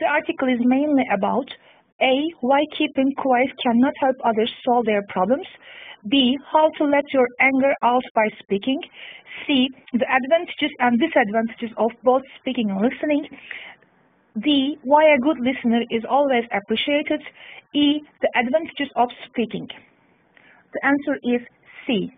The article is mainly about A. Why keeping quiet cannot help others solve their problems. B. How to let your anger out by speaking. C. The advantages and disadvantages of both speaking and listening. D. Why a good listener is always appreciated. E. The advantages of speaking. The answer is C.